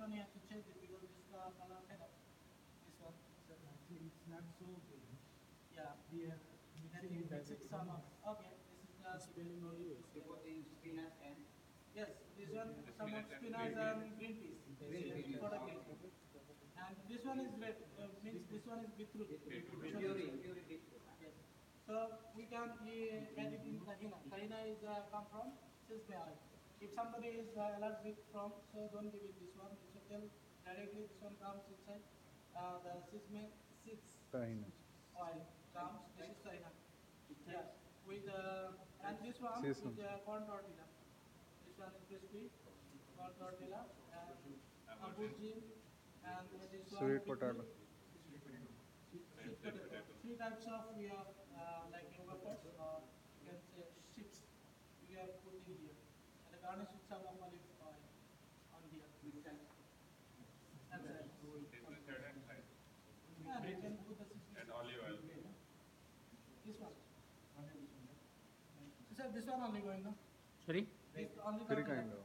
one you have to change it because this uh, color fed up. This one, so, Actually, it's not so greenish. yeah. We are Then you it mix as it a some of, okay, this is the. Spelling only is. You put in spinach and Yes, this one, The some of spinach and green and green peas. Green peas. For the green. And this one is red, uh, means this one is beetroot. Beetroot. Which one is puree, red? puree beetroot. Yes. So we can uh, add it in tahina. Tahina is uh, come from sesame oil. If somebody is uh, allergic from, so don't give it this one. You should tell directly this one comes inside uh, the sesame seeds Tahina. oil comes. This is tahina. Yeah. With uh, and this one Sesame. with uh, corn tortilla. This one is crispy corn tortilla and abuji and this one Sweet potato. Sweet potato. Three types of we have uh, and garnish with some of olive oil on here. Which type? And side. This is third and side. And you can put the sesame And olive oil. This one. So sir, this one only going no? Sorry? This only Three tortilla.